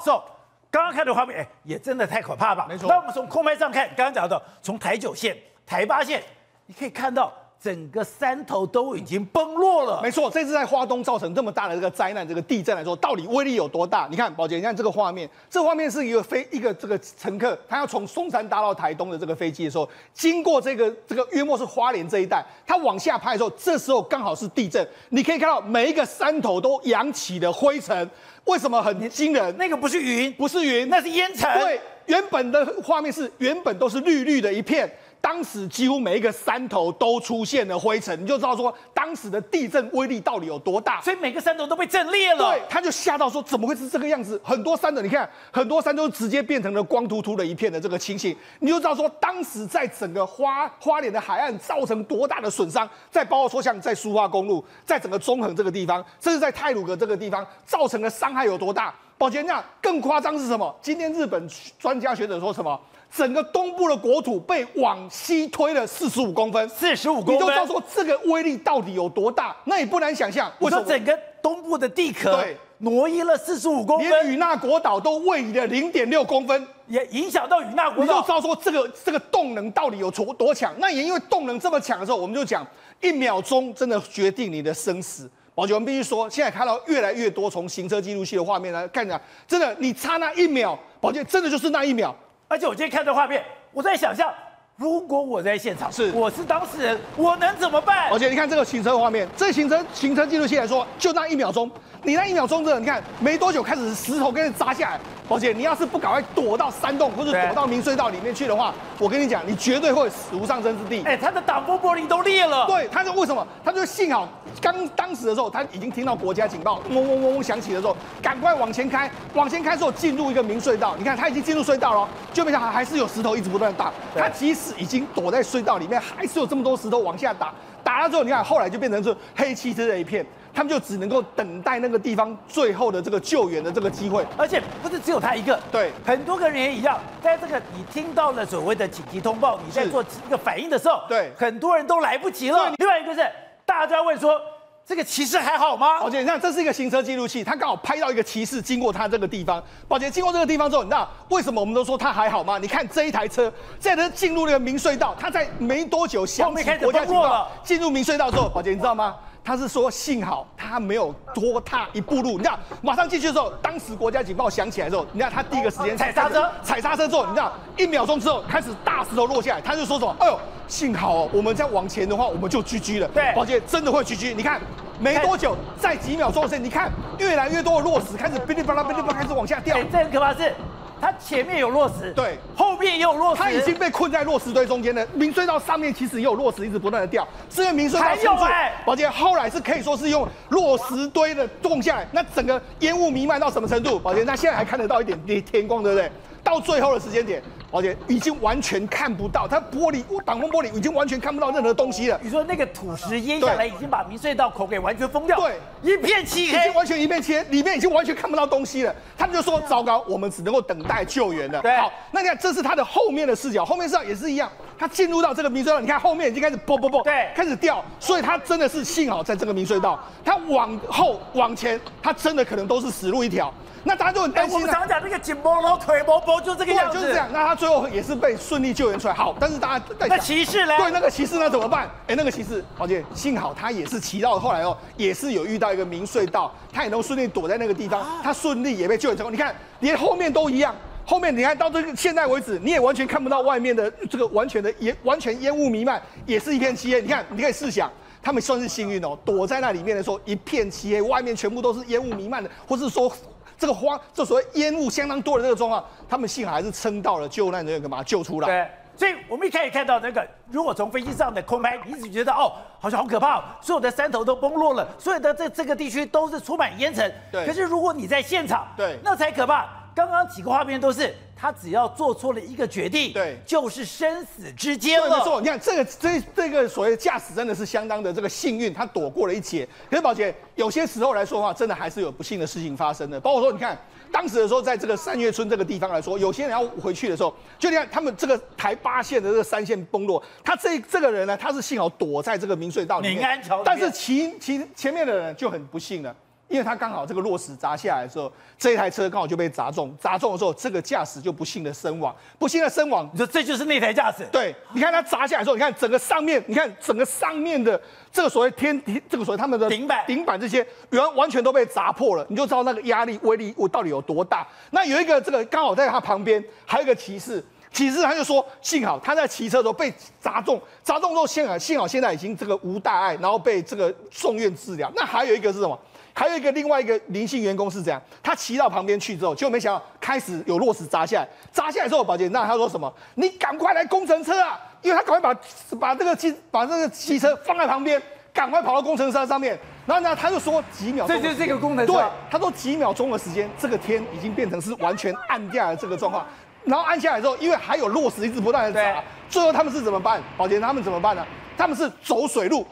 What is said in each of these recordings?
，so 刚刚看的画面，哎，也真的太可怕吧？没错。那我们从空拍上看，刚刚讲到从台九线、台八线，你可以看到。整个山头都已经崩落了。没错，这次在花东造成这么大的这个灾难，这个地震来说，到底威力有多大？你看，宝杰，你看这个画面，这画面是一个飞一个这个乘客，他要从松山搭到台东的这个飞机的时候，经过这个这个约莫是花莲这一带，他往下拍的时候，这时候刚好是地震，你可以看到每一个山头都扬起的灰尘，为什么很惊人？那个不是云，不是云，那是烟尘。对，原本的画面是原本都是绿绿的一片。当时几乎每一个山头都出现了灰尘，你就知道说当时的地震威力到底有多大。所以每个山头都被震裂了。对，他就吓到说怎么会是这个样子？很多山头，你看很多山都直接变成了光秃秃的一片的这个情形，你就知道说当时在整个花花莲的海岸造成多大的损伤。再包括说像在苏花公路，在整个中横这个地方，甚至在泰鲁阁这个地方造成的伤害有多大？宝杰，那更夸张是什么？今天日本专家学者说什么？整个东部的国土被往西推了四十五公分，四十五公分，你就知道说这个威力到底有多大？那也不难想象，为什么整个东部的地壳对挪移了四十五公分，连与那国岛都位移了零点六公分，也影响到与那国岛。你就知道说这个这个动能到底有多多强？那也因为动能这么强的时候，我们就讲一秒钟真的决定你的生死。宝姐，我们必须说，现在看到越来越多从行车记录器的画面来看讲，真的你差那一秒，宝姐真的就是那一秒。而且我今天看这画面，我在想象，如果我在现场，是我是当事人，我能怎么办？而且你看这个行车画面，这行车行车记录器来说，就那一秒钟。你那一秒钟，的，你看没多久开始石头跟着砸下来。宝姐，你要是不赶快躲到山洞或者躲到明隧道里面去的话，我跟你讲，你绝对会死无葬身之地。哎，他的挡风玻璃都裂了。对，他就为什么？他就幸好刚当时的时候，他已经听到国家警报嗡嗡嗡嗡响起的时候，赶快往前开，往前开之后进入一个明隧道。你看他已经进入隧道了，就没想到还是有石头一直不断打。他即使已经躲在隧道里面，还是有这么多石头往下打。打了之后，你看后来就变成是黑漆漆的一片。他们就只能够等待那个地方最后的这个救援的这个机会，而且不是只有他一个，对，很多个人也一样。在这个你听到了所谓的紧急通报，你在做一个反应的时候，对，很多人都来不及了。另外一个是大家都在问说，这个骑士还好吗？宝杰，你看这是一个行车记录器，他刚好拍到一个骑士经过他这个地方。宝杰经过这个地方之后，你知道为什么我们都说他还好吗？你看这一台车，在他进入那个明隧道，他在没多久响起国家警报，进入明隧道之后，宝杰你知道吗？他是说幸好他没有多踏一步路，你知道，马上进去的时候，当时国家警报响起来之后，你看他第一个时间踩刹车，踩刹车之后，你知道，一秒钟之后开始大石头落下来，他就说什么？哎呦，幸好哦我们再往前的话，我们就 GG 了。对，宝杰真的会 GG。你看，没多久，在几秒钟时间，你看越来越多的落石开始噼里啪啦噼里啪啦开始往下掉。这很可怕是。他前面有落石，对，后面也有落石，它已经被困在落石堆中间了。明隧道上面其实也有落石，一直不断的掉。是因为明隧道还有哎，宝杰后来是可以说是用落石堆的种下来，那整个烟雾弥漫到什么程度？宝杰，那现在还看得到一点点天光，对不对？到最后的时间点，而且已经完全看不到，它玻璃挡风玻璃已经完全看不到任何东西了。你说那个土石淹下来，已经把明隧道口给完全封掉，对，一片漆黑，已经完全一片漆黑，里面已经完全看不到东西了。他们就说糟糕，我们只能够等待救援了。对，好，那你看这是它的后面的视角，后面视角也是一样，它进入到这个明隧道，你看后面已经开始啵啵啵，对，开始掉，所以它真的是幸好在这个明隧道，它往后往前，它真的可能都是死路一条。那大家就很担心。我们常讲那个紧波罗腿波波就这个样子，就是这样。那他最后也是被顺利救援出来。好，但是大家那骑士呢？对，那个骑士那怎么办？哎，那个骑士，宝姐，幸好他也是骑到后来哦，也是有遇到一个明隧道，他也能顺利躲在那个地方，他顺利也被救援成功。你看，连后面都一样，后面你看到这个现在为止，你也完全看不到外面的这个完全的烟，完全烟雾弥漫，也是一片漆黑。你看，你可以试想，他们算是幸运哦，躲在那里面的时候一片漆黑，外面全部都是烟雾弥漫的，或是说。这个花，这所谓烟雾相当多的这个状况，他们幸好还是撑到了救难人员，把他救出来。对，所以我们一开始看到那个，如果从飞机上的空拍，你只觉得哦，好像好可怕，哦所有的山头都崩落了，所有的这这个地区都是充满烟尘。对。可是如果你在现场，对，那才可怕。刚刚几个画面都是。他只要做错了一个决定，对，就是生死之间了。没错，你看这个这这个所谓驾驶真的是相当的这个幸运，他躲过了一劫。可是宝杰，有些时候来说的话，真的还是有不幸的事情发生的。包括说，你看当时的时候，在这个三月村这个地方来说，有些人要回去的时候，就你看他们这个台八线的这个三线崩落，他这这个人呢，他是幸好躲在这个明隧道里面，安桥，但是其其前面的人就很不幸了。因为他刚好这个落石砸下来的时候，这一台车刚好就被砸中，砸中的时候，这个驾驶就不幸的身亡，不幸的身亡。你说这就是那台驾驶？对，你看他砸下来的时候，你看整个上面，你看整个上面的这个所谓天，这个所谓他们的顶板顶板这些完完全都被砸破了，你就知道那个压力威力我到底有多大。那有一个这个刚好在他旁边还有一个骑士。骑士他就说，幸好他在骑车的时候被砸中，砸中之后幸好幸好现在已经这个无大碍，然后被这个送院治疗。那还有一个是什么？还有一个另外一个灵性员工是这样，他骑到旁边去之后，结果没想到开始有落石砸下来，砸下来之后，保洁那他说什么？你赶快来工程车啊！因为他赶快把把这个汽把这个汽车放在旁边，赶快跑到工程车上面。然后呢，他就说几秒钟，这就是这个工程车。对，他说几秒钟的时间，这个天已经变成是完全暗掉的这个状况。然后按下来之后，因为还有落石一直不断的砸，最后他们是怎么办？保洁他们怎么办呢？他们是走水路，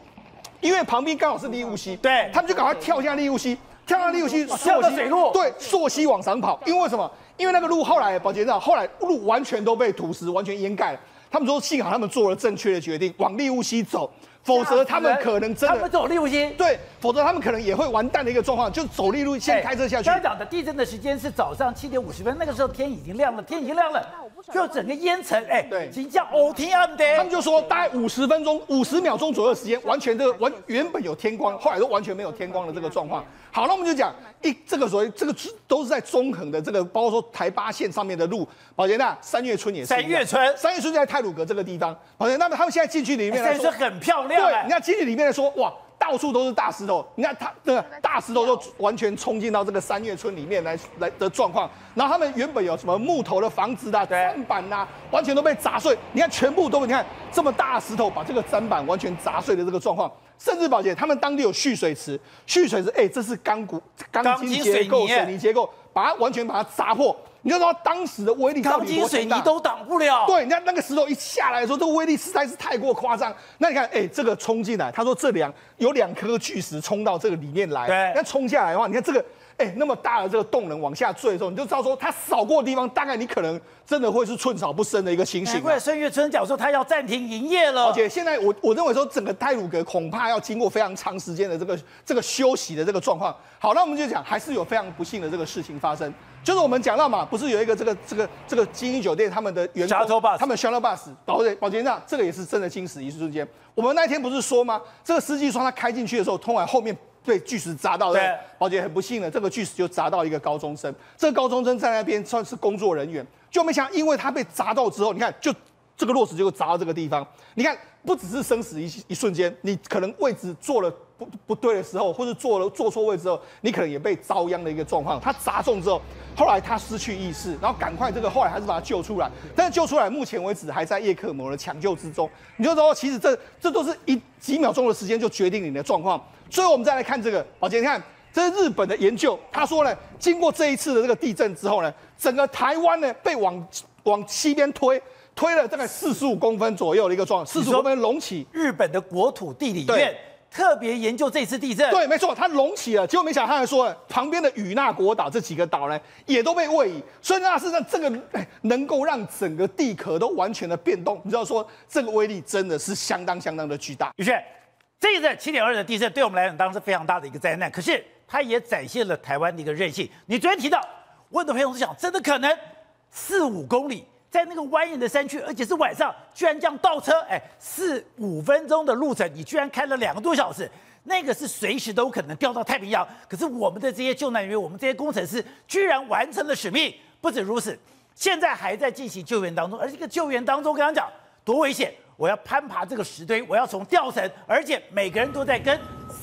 因为旁边刚好是利物溪，对，他们就赶快跳下利物溪，跳下利物溪，溯溪水路，对，溯溪往上跑。因为什么？因为那个路后来保洁长后来路完全都被土石完全掩盖了。他们说幸好他们做了正确的决定，往利物溪走。否则他们可能真的，他们走利路线，对，否则他们可能也会完蛋的一个状况，就走利路线开车下去。刚讲的地震的时间是早上七点五十分，那个时候天已经亮了，天已经亮了，就整个烟尘，哎，对，即将哦天暗的。他们就说大概五十分钟、五十秒钟左右的时间，完全这个完原本有天光，后来都完全没有天光的这个状况。好，那我们就讲一这个所谓这个都是在中横的这个，包括说台八线上面的路。宝洁娜三月村也是。三月村，三月村在泰鲁阁这个地方。宝洁，那么他们现在进去里面来说很漂亮。对，你看进去里面来说，哇，到处都是大石头。你看他这个大石头都 完全冲进到这个三月村里面来来的状况。然后他们原本有什么木头的房子啦、砧板呐，完全都被砸碎。你看全部都，你看这么大石头把这个砧板完全砸碎的这个状况。甚至宝洁，他们当地有蓄水池，蓄水池，哎，这是钢骨、钢筋结构、水泥结构，把它完全把它砸破。你就说当时的威力，钢筋水泥都挡不了。对，你看那个石头一下来的时候，这个威力实在是太过夸张。那你看，哎，这个冲进来，他说这两有两颗巨石冲到这个里面来。对，那冲下来的话，你看这个。哎，那么大的这个动能往下坠的时候，你就知道说它扫过的地方，大概你可能真的会是寸草不生的一个情形。难怪孙月春讲说他要暂停营业了。而且现在我我认为说整个泰鲁格恐怕要经过非常长时间的这个这个休息的这个状况。好，那我们就讲还是有非常不幸的这个事情发生，就是我们讲到嘛，不是有一个这个这个这个精英酒店他们的员工，他们 shuttle bus 保险保洁站，这个也是真的惊死一瞬间。我们那天不是说吗？这个司机说他开进去的时候，通往后面。被巨石砸到，的，宝姐很不幸的，这个巨石就砸到一个高中生。这个高中生在那边算是工作人员，就没想，因为他被砸到之后，你看，就这个落石就砸到这个地方。你看，不只是生死一一瞬间，你可能位置坐了不不对的时候，或者坐了坐错位之后，你可能也被遭殃的一个状况。他砸中之后，后来他失去意识，然后赶快这个后来还是把他救出来，但是救出来，目前为止还在叶克膜的抢救之中。你就说，其实这这都是一几秒钟的时间就决定你的状况。最后我们再来看这个，宝杰，你看这是日本的研究，他说呢，经过这一次的这个地震之后呢，整个台湾呢被往往西边推，推了大概四十五公分左右的一个状，四十五公分隆起。日本的国土地理院特别研究这次地震，对，没错，它隆起了，结果没想到他还说，旁边的与那国岛这几个岛呢也都被位移，所以那是让这个能够让整个地壳都完全的变动，你知道说这个威力真的是相当相当的巨大。宇轩。这一次七点二的地震对我们来讲当然是非常大的一个灾难，可是它也展现了台湾的一个韧性。你昨天提到，我很多朋友是想，真的可能四五公里在那个蜿蜒的山区，而且是晚上，居然这样倒车，哎，四五分钟的路程，你居然开了两个多小时，那个是随时都可能掉到太平洋。可是我们的这些救难人员，我们这些工程师，居然完成了使命。不止如此，现在还在进行救援当中，而这个救援当中，刚刚讲多危险。我要攀爬这个石堆，我要从吊绳，而且每个人都在跟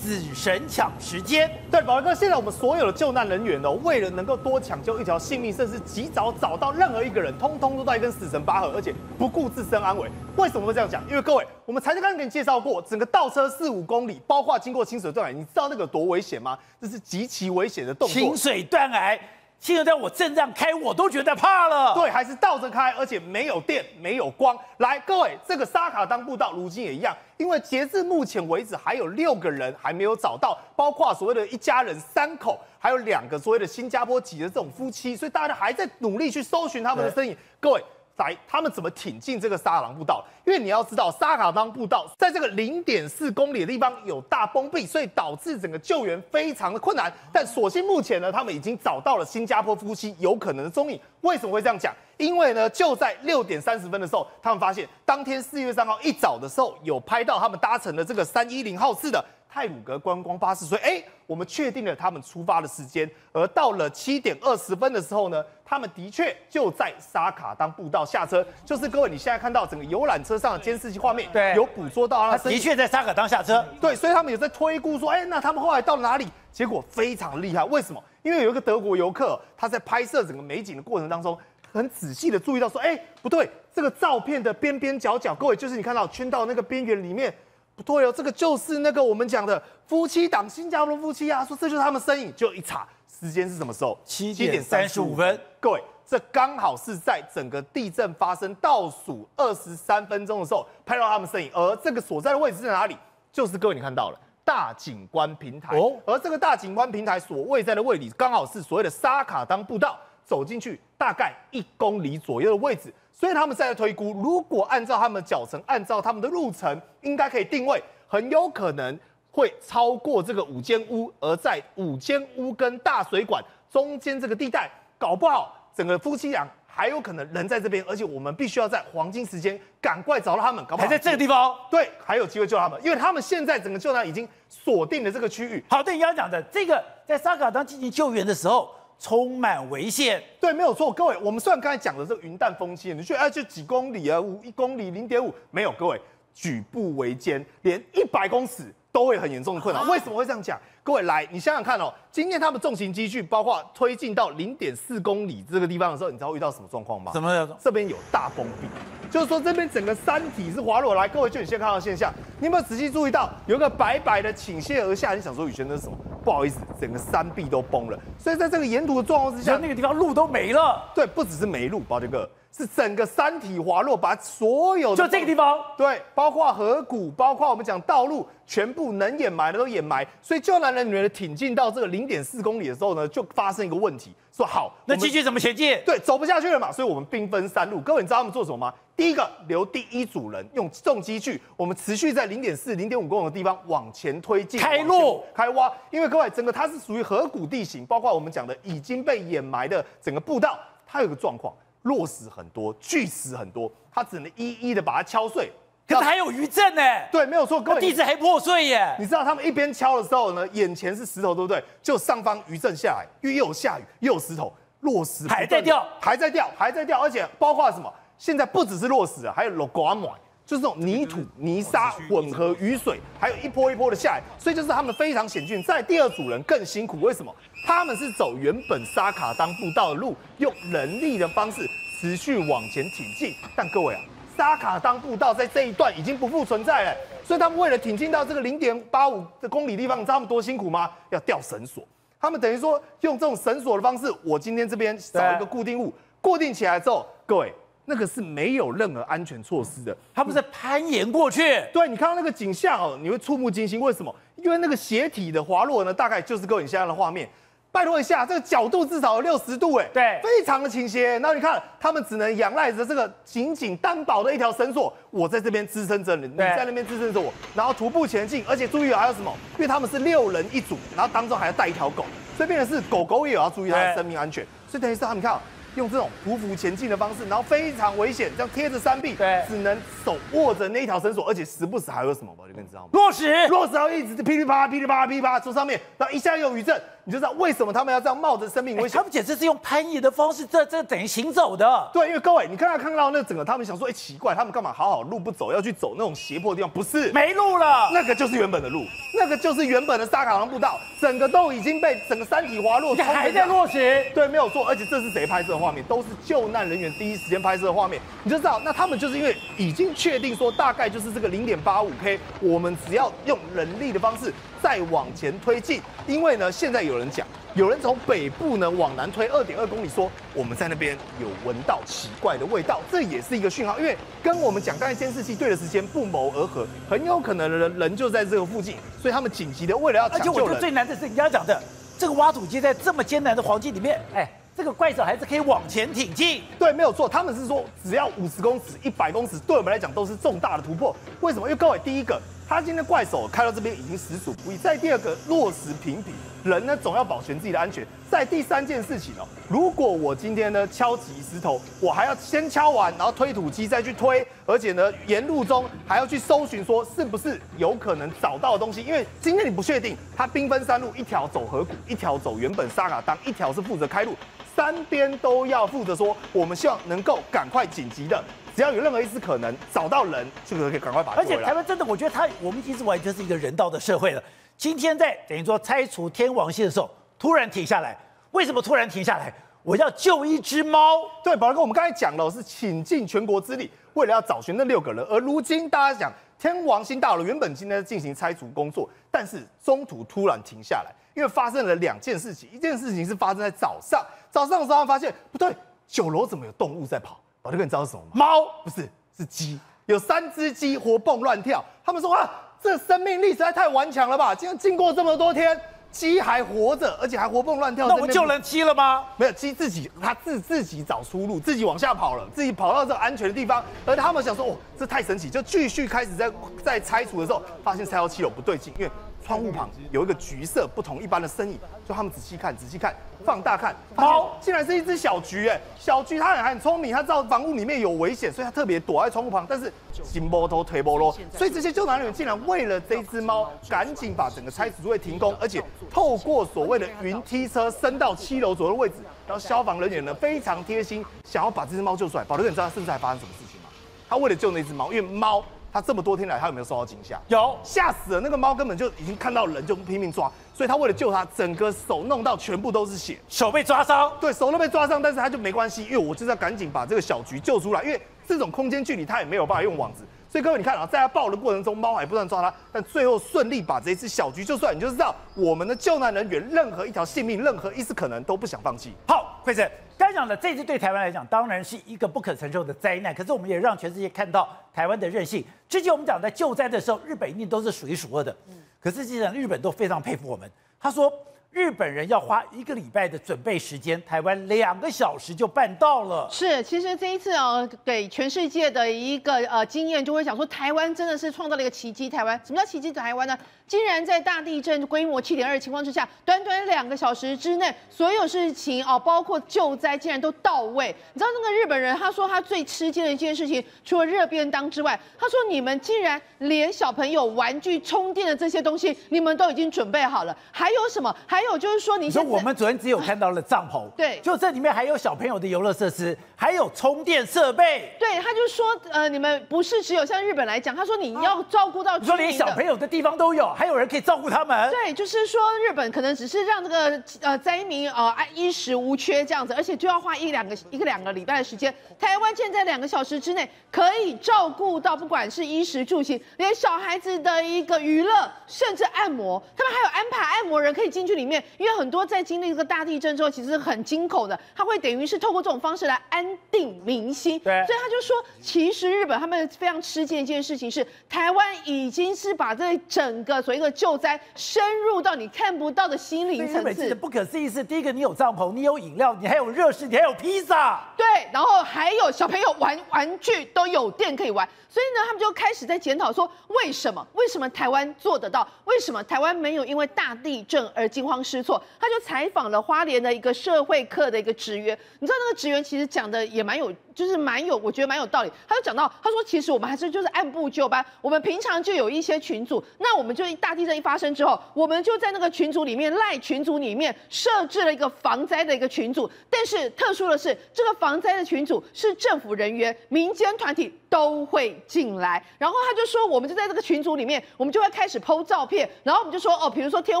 死神抢时间。对，宝哥，现在我们所有的救难人员呢，为了能够多抢救一条性命，甚至及早找到任何一个人，通通都在跟死神拔河，而且不顾自身安危。为什么会这样讲？因为各位，我们才刚刚给你介绍过，整个倒车四五公里，包括经过清水断崖，你知道那个多危险吗？这是极其危险的动作。清水断崖。现在我正这样开，我都觉得怕了。对，还是倒着开，而且没有电，没有光。来，各位，这个沙卡当步道如今也一样，因为截至目前为止，还有六个人还没有找到，包括所谓的一家人三口，还有两个所谓的新加坡籍的这种夫妻，所以大家还在努力去搜寻他们的身影。各位，来他们怎么挺进这个沙卡当步道？因为你要知道，沙卡当步道在这个零点四公里的地方有大崩壁，所以导致整个救援非常的困难。但所幸目前呢，他们已经找到了新加坡夫妻有可能的踪影。为什么会这样讲？因为呢，就在六点三十分的时候，他们发现当天四月三号一早的时候，有拍到他们搭乘的这个三一零号次的泰鲁格观光巴士，所以哎，我们确定了他们出发的时间。而到了七点二十分的时候呢，他们的确就在沙卡当步道下车，就是各位你现在看到整个游览车上的监视器画面，对有捕捉到他他的确在沙卡当下车，对，所以他们有在推估说，哎，那他们后来到了哪里？结果非常厉害，为什么？因为有一个德国游客，他在拍摄整个美景的过程当中，很仔细的注意到说，哎，不对，这个照片的边边角角，各位就是你看到圈到那个边缘里面，不对哦，这个就是那个我们讲的夫妻档新加坡夫妻啊，说这就是他们身影，就一查时间是什么时候？七点三十五分。各位，这刚好是在整个地震发生倒数二十三分钟的时候拍到他们身影，而这个所在的位置在哪里？就是各位你看到了大景观平台哦哦，而这个大景观平台所位在的位置，刚好是所谓的沙卡当步道，走进去大概一公里左右的位置，所以他们在推估，如果按照他们的脚程，按照他们的路程，应该可以定位，很有可能会超过这个五间屋，而在五间屋跟大水管中间这个地带，搞不好整个夫妻俩还有可能人在这边，而且我们必须要在黄金时间赶快找到他们，搞不好还在这个地方。对，还有机会救他们，因为他们现在整个救援已经锁定了这个区域。好，对你刚刚讲的这个，在沙卡当进行救援的时候，充满危险。对，没有错，各位，我们虽然刚才讲的这个云淡风轻，你觉得哎就几公里啊，五一公里零点五，没有，各位举步维艰，连一百公尺都会很严重的困难。为什么会这样讲？各位来，你想想看哦，今天他们重型机具包括推进到零点四公里这个地方的时候，你知道遇到什么状况吗？怎么样？这边有大崩壁，就是说这边整个山体是滑落来。各位，就你现在看到的现象，你有没有仔细注意到有一个白白的倾泻而下？你想说宇轩这是什么？不好意思，整个山壁都崩了。所以在这个沿途的状况之下，那个地方路都没了，对，不只是没路，宝杰哥，是整个山体滑落，把所有的就这个地方。对，包括河谷，包括我们讲道路，全部能掩埋的都掩埋。所以救难人员的挺进到这个零点四公里的时候呢，就发生一个问题，说好，那继续怎么前进？对，走不下去了嘛，所以我们兵分三路。各位，你知道他们做什么吗？第一个，留第一组人用重机具，我们持续在零点四、零点五公里的地方往前推进，开路开挖。因为各位，整个它是属于河谷地形，包括我们讲的已经被掩埋的整个步道，它有个状况，落石很多，巨石很多，他只能一一的把它敲碎。可是还有余震呢，对，没有错，地质还破碎耶。你知道他们一边敲的时候呢，眼前是石头，对不对？就上方余震下来，因为又有下雨，又有石头，落石还在掉还在掉，还在掉，而且包括什么？现在不只是落石啊，还有落瓜满，就是这种泥土、泥沙混合雨水，还有一波一波的下来，所以就是他们非常险峻。在第二组人更辛苦，为什么？他们是走原本沙卡当步道的路，用人力的方式持续往前挺进。但各位啊，沙卡当步道在这一段已经不复存在了，所以他们为了挺进到这个零点八五的公里地方，你知道他们多辛苦吗？要吊绳索。他们等于说用这种绳索的方式，我今天这边找一个固定物，固定起来之后，各位那个是没有任何安全措施的。他们是攀岩过去，对你看到那个景象哦，你会触目惊心。为什么？因为那个斜体的滑落呢，大概就是各位你现在的画面。拜托一下，这个角度至少有六十度，哎，对非常的倾斜。然后你看，他们只能仰赖着这个紧紧担保的一条绳索，我在这边支撑着你，你在那边支撑着我，然后徒步前进。而且注意还有什么？因为他们是六人一组，然后当中还要带一条狗，所以变成是狗狗也有要注意它的生命安全。所以等于是他们看哦用这种匍匐前进的方式，然后非常危险，这样贴着山壁，对只能手握着那一条绳索，而且时不时还有什么，我就跟你知道吗？落石。落石然后一直噼里啪啦、噼里啪啦、噼里啪啦从上面，然后一下又有余震，你就知道为什么他们要这样冒着生命危险哎他。们简直是用攀岩的方式，这这等于行走的。对，因为各位，你刚才看到那整个，他们想说，哎、奇怪，他们干嘛好好路不走，要去走那种斜坡的地方？不是，没路了。那个就是原本的路，那个就是原本的沙卡朗步道，整个都已经被整个山体滑落，还在落石。对，没有错，而且这是谁拍摄的画面？都是救难人员第一时间拍摄的画面，你就知道，那他们就是因为已经确定说大概就是这个零点八五 K，我们只要用人力的方式再往前推进，因为呢，现在有人讲，有人从北部呢往南推二点二公里，说我们在那边有闻到奇怪的味道，这也是一个讯号，因为跟我们讲刚才监视器对的时间不谋而合，很有可能人人就在这个附近，所以他们紧急的为了要而且我觉得抢救，最难的是你刚刚讲的，这个挖土机在这么艰难的环境里面，哎，这个怪手还是可以往前挺进。对，没有错，他们是说只要五十公尺、一百公尺，对我们来讲都是重大的突破。为什么？因为各位，第一个，他今天怪手开到这边已经实属不易；再第二个，落实评比，人呢总要保全自己的安全。在第三件事情哦，如果我今天呢敲击石头，我还要先敲完，然后推土机再去推，而且呢沿路中还要去搜寻说是不是有可能找到的东西，因为今天你不确定，它兵分三路，一条走河谷，一条走原本沙卡当，一条是负责开路，三边都要负责说，我们希望能够赶快紧急的，只要有任何一丝可能找到人，就可以赶快把它而且。台湾真的，我觉得它我们已经是完全是一个人道的社会了。今天在等于说拆除天王星的时候，突然停下来，为什么突然停下来？我要救一只猫。对，宝哥，我们刚才讲了，是倾尽全国之力，为了要找寻那六个人。而如今大家讲，天王星大楼原本今天进行拆除工作，但是中途突然停下来，因为发生了两件事情。一件事情是发生在早上，早上的时候发现不对，九楼怎么有动物在跑？宝哥，你知道是什么吗？猫不是，是鸡，有三只鸡活蹦乱跳。他们说啊，这生命力实在太顽强了吧！竟然经过这么多天，鸡还活着，而且还活蹦乱跳。那我们在边救人鸡了吗？没有，鸡自己它自自己找出路，自己往下跑了，自己跑到这个安全的地方。而他们想说，哦，这太神奇，就继续开始在在拆除的时候，发现拆到七楼不对劲，因为窗户旁有一个橘色不同一般的身影。就他们仔细看，仔细看，放大看，猫竟然是一只小橘，哎，小橘它很很聪明，它知道房屋里面有危险，所以它特别躲在窗户旁，但是金波头推波咯，所以这些救援人员竟然为了这只猫，赶紧把整个拆除位停工，而且透过所谓的云梯车升到七楼左右的位置，然后消防人员呢非常贴心，想要把这只猫救出来。保留，你知道甚至还发生什么事情吗？他为了救那只猫，因为猫它这么多天来，它有没有受到惊吓？有吓死了！那个猫根本就已经看到人就拼命抓，所以他为了救它，整个手弄到全部都是血，手被抓伤，对手都被抓伤，但是他就没关系，因为我就是要赶紧把这个小菊救出来，因为这种空间距离他也没有办法用网子，所以各位你看啊，在他抱的过程中，猫还不断抓他，但最后顺利把这一只小菊救出来，你就知道我们的救难人员任何一条性命，任何一丝可能都不想放弃。好，慧珍，刚才讲的这次对台湾来讲，当然是一个不可承受的灾难。可是我们也让全世界看到台湾的韧性。之前我们讲在救灾的时候，日本一定都是数一数二的。可是实际上日本都非常佩服我们。他说，日本人要花一个礼拜的准备时间，台湾两个小时就办到了。是，其实这一次哦，给全世界的一个呃经验，就会讲说，台湾真的是创造了一个奇迹。台湾什么叫奇迹？台湾呢？竟然在大地震规模七点二的情况之下，短短两个小时之内，所有事情哦，包括救灾，竟然都到位。你知道那个日本人，他说他最吃惊的一件事情，除了热便当之外，他说你们竟然连小朋友玩具、充电的这些东西，你们都已经准备好了。还有什么？还有就是说，你你说我们昨天只有看到了帐篷，对就这里面还有小朋友的游乐设施，还有充电设备。对，他就说，呃，你们不是只有像日本来讲，他说你要照顾到你说连小朋友的地方都有，还有人可以照顾他们。对，就是说日本可能只是让这个呃灾民呃哎衣食无缺这样子，而且就要花一两个一个两个礼拜的时间。台湾现在两个小时之内可以照顾到，不管是衣食住行，连小孩子的一个娱乐，甚至按摩，他们还有安排按摩人可以进去里面，因为很多在经历这个大地震之后，其实很惊恐的，他会等于是透过这种方式来安定民心。对所以他就说，其实日本他们非常吃惊的一件事情是，台湾已经是把这整个所谓的救灾深入到你看不到的心灵层次。不可思议是，第一个你有帐篷，你有饮料，你还有热食，你还有披萨。对，然后还有小朋友玩玩具都有电可以玩，所以呢，他们就开始在检讨说，为什么？为什么台湾做得到？为什么台湾没有因为大地震而惊慌失措？他就采访了花莲的一个社会课的一个职员，你知道那个职员其实讲的也蛮有，就是蛮有，我觉得蛮有道理。他就讲到，他说其实我们还是就是按部就班，我们平常就有一些群组，那我们就大地震一发生之后，我们就在那个群组里面赖群组里面设置了一个防灾的一个群组，但是特殊的是，这个防灾的群组是政府人员、民间团体都会进来，然后他就说，我们就在这个群组里面，我们就会开始剖照片，然后我们就说，哦，比如说天